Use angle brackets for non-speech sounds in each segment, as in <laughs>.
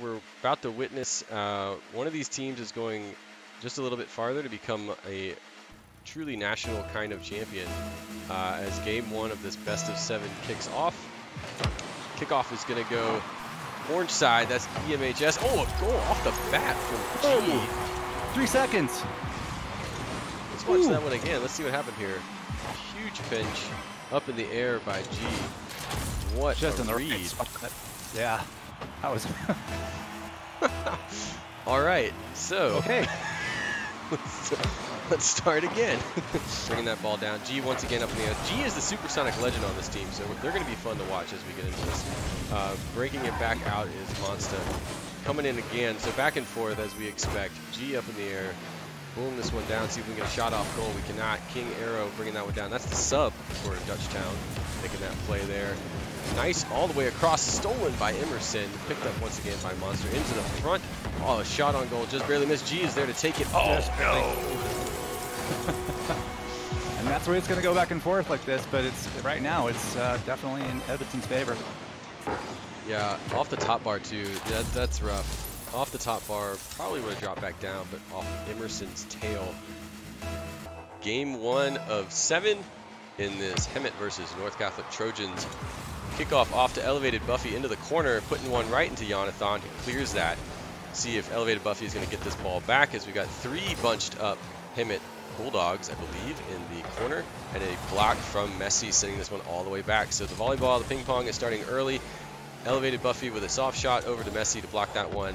We're about to witness uh, one of these teams is going just a little bit farther to become a truly national kind of champion uh, as game one of this best of seven kicks off. Kickoff is going to go orange side. That's EMHS. Oh, a goal off the bat from G. Oh, three seconds. Let's watch Ooh. that one again. Let's see what happened here. Huge pinch up in the air by G. What Just a in the read. Right yeah. That was. <laughs> All right. So. Okay. <laughs> let's, let's start again. <laughs> Bringing that ball down. G once again up in the air. G is the supersonic legend on this team, so they're going to be fun to watch as we get into this. Uh, breaking it back out is Monster. Coming in again, so back and forth as we expect. G up in the air. Boom this one down, see if we can get a shot off goal. We cannot. King Arrow bringing that one down. That's the sub for Dutchtown, making that play there. Nice all the way across, stolen by Emerson. Picked up once again by Monster into the front. Oh, a shot on goal, just barely missed. G is there to take it. Oh, no. <laughs> and that's where it's going to go back and forth like this, but it's right now it's uh, definitely in Edmonton's favor. Yeah, off the top bar too. That, that's rough. Off the top bar, probably would have dropped back down, but off Emerson's tail. Game one of seven in this Hemet versus North Catholic Trojans. Kickoff off to Elevated Buffy into the corner, putting one right into Jonathan. He clears that. See if Elevated Buffy is going to get this ball back as we got three bunched up Hemet Bulldogs, I believe, in the corner, and a block from Messi sending this one all the way back. So the volleyball, the ping pong is starting early. Elevated Buffy with a soft shot over to Messi to block that one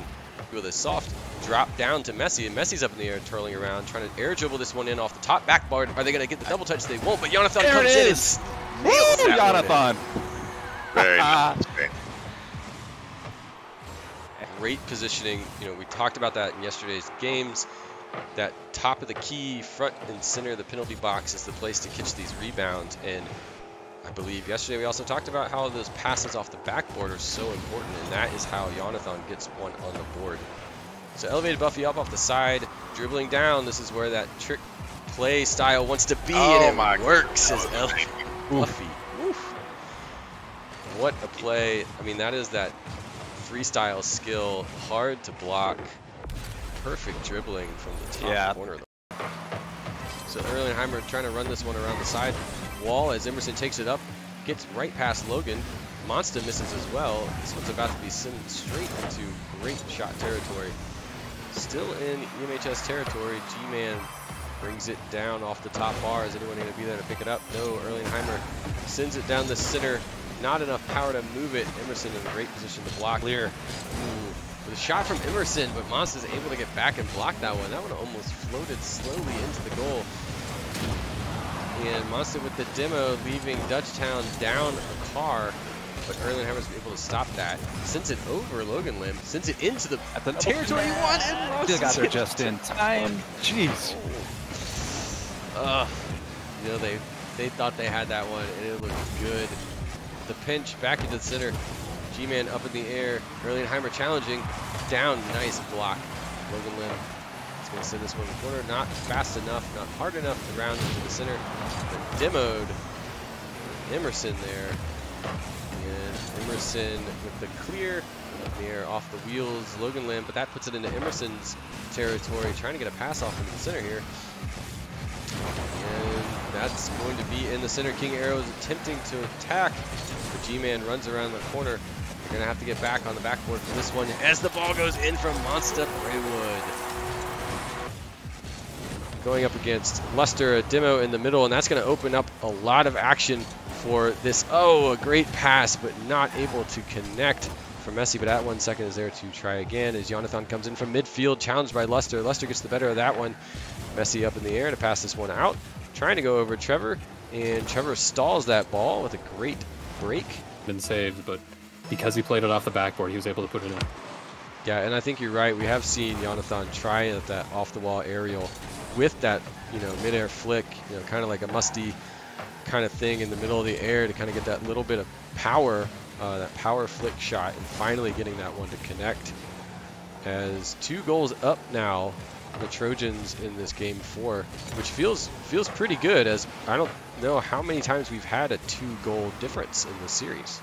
with a soft drop down to Messi, and Messi's up in the air twirling around, trying to air dribble this one in off the top backboard. Are they going to get the double touch? They won't, but Jonathan there comes in and Woo, Jonathan! Very <laughs> nice. Great positioning. You know, we talked about that in yesterday's games. That top of the key, front and center of the penalty box is the place to catch these rebounds. And I believe yesterday we also talked about how those passes off the backboard are so important, and that is how Jonathan gets one on the board. So elevated Buffy up off the side, dribbling down. This is where that trick play style wants to be, oh and it works God. as elevated Buffy. Oof. What a play. I mean, that is that freestyle skill, hard to block, perfect dribbling from the top yeah. corner. So Erlenheimer trying to run this one around the side wall as Emerson takes it up, gets right past Logan. Monster misses as well. This one's about to be sent straight into great shot territory. Still in EMHS territory, G-Man brings it down off the top bar. Is anyone going to be there to pick it up? No, Erlenheimer sends it down the center. Not enough power to move it. Emerson in a great position to block. Clear. Ooh. With a shot from Emerson, but Monster's able to get back and block that one. That one almost floated slowly into the goal. And Monster with the demo leaving Dutchtown down a car, but Erlenheimer's able to stop that. Sends it over Logan Lim, sends it into the, At the territory he wanted. They got there just in time. Jeez. Ugh. You know, they, they thought they had that one, and it looked good. The pinch back into the center. G-Man up in the air. Erlenheimer challenging. Down. Nice block. Logan Lim is going to send this one in the corner. Not fast enough, not hard enough to round into the center. But demoed. Emerson there. And Emerson with the clear up the air off the wheels. Logan Lim, but that puts it into Emerson's territory. Trying to get a pass off into the center here. And that's going to be in the center. King Arrow is attempting to attack. The G-Man runs around the corner. They're going to have to get back on the backboard for this one as the ball goes in from Monster Braywood. Going up against Luster, a demo in the middle, and that's going to open up a lot of action for this. Oh, a great pass, but not able to connect for Messi, but at one second is there to try again as Jonathan comes in from midfield, challenged by Luster. Luster gets the better of that one. Messi up in the air to pass this one out, trying to go over Trevor, and Trevor stalls that ball with a great break. Been saved, but because he played it off the backboard, he was able to put it in. Yeah, and I think you're right. We have seen Jonathan try at that off-the-wall aerial with that, you know, mid-air flick, you know, kind of like a musty kind of thing in the middle of the air to kind of get that little bit of power, uh, that power flick shot, and finally getting that one to connect. As two goals up now, the Trojans in this game four, which feels feels pretty good. As I don't know how many times we've had a two-goal difference in this series.